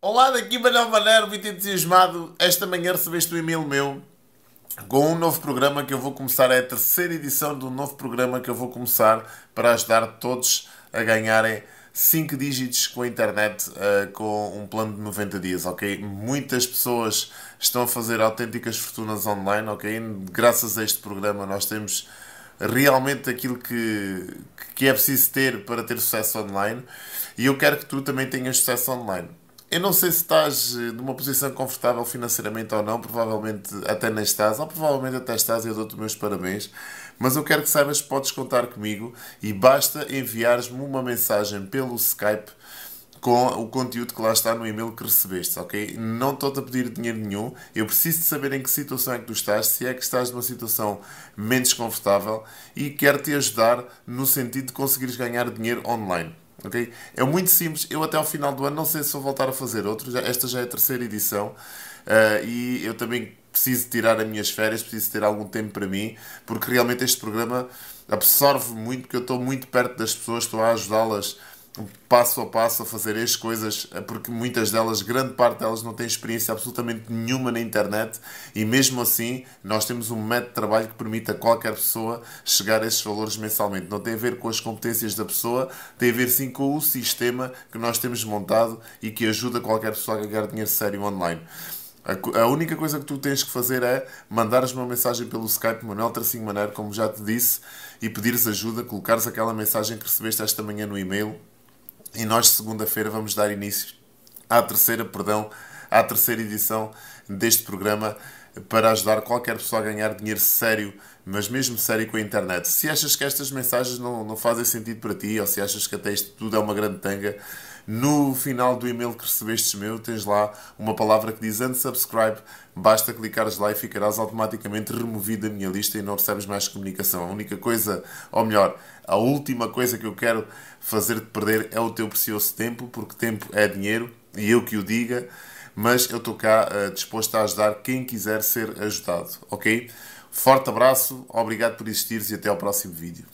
Olá, daqui Manuel Manero, muito entusiasmado. Esta manhã recebeste um e-mail meu com um novo programa que eu vou começar. É a terceira edição do novo programa que eu vou começar para ajudar todos a ganharem 5 dígitos com a internet uh, com um plano de 90 dias, ok? Muitas pessoas estão a fazer autênticas fortunas online, ok? Graças a este programa nós temos realmente aquilo que, que é preciso ter para ter sucesso online e eu quero que tu também tenhas sucesso online. Eu não sei se estás eh, numa posição confortável financeiramente ou não, provavelmente até nem estás, ou provavelmente até estás e eu dou-te meus parabéns, mas eu quero que saibas que podes contar comigo e basta enviares-me uma mensagem pelo Skype com o conteúdo que lá está no e-mail que recebeste, ok? Não estou-te a pedir dinheiro nenhum, eu preciso de saber em que situação é que tu estás, se é que estás numa situação menos confortável e quero te ajudar no sentido de conseguires ganhar dinheiro online. Okay? É muito simples. Eu até ao final do ano não sei se vou voltar a fazer outro. Esta já é a terceira edição uh, e eu também preciso tirar as minhas férias, preciso ter algum tempo para mim, porque realmente este programa absorve muito, porque eu estou muito perto das pessoas, estou a ajudá-las passo a passo a fazer as coisas, porque muitas delas, grande parte delas, não têm experiência absolutamente nenhuma na internet e mesmo assim nós temos um método de trabalho que permite a qualquer pessoa chegar a esses valores mensalmente. Não tem a ver com as competências da pessoa, tem a ver sim com o sistema que nós temos montado e que ajuda qualquer pessoa a ganhar dinheiro sério online. A única coisa que tu tens que fazer é mandares uma mensagem pelo Skype Manuel Tracinho Maneiro, como já te disse, e pedires ajuda, colocares aquela mensagem que recebeste esta manhã no e-mail e nós, segunda-feira, vamos dar início à terceira, perdão, à terceira edição deste programa para ajudar qualquer pessoa a ganhar dinheiro sério, mas mesmo sério com a internet. Se achas que estas mensagens não, não fazem sentido para ti, ou se achas que até isto tudo é uma grande tanga, no final do e-mail que recebestes meu, tens lá uma palavra que diz unsubscribe. Basta clicares lá e ficarás automaticamente removido da minha lista e não recebes mais comunicação. A única coisa, ou melhor, a última coisa que eu quero fazer-te perder é o teu precioso tempo, porque tempo é dinheiro e eu que o diga, mas eu estou cá uh, disposto a ajudar quem quiser ser ajudado, ok? Forte abraço, obrigado por existires e até ao próximo vídeo.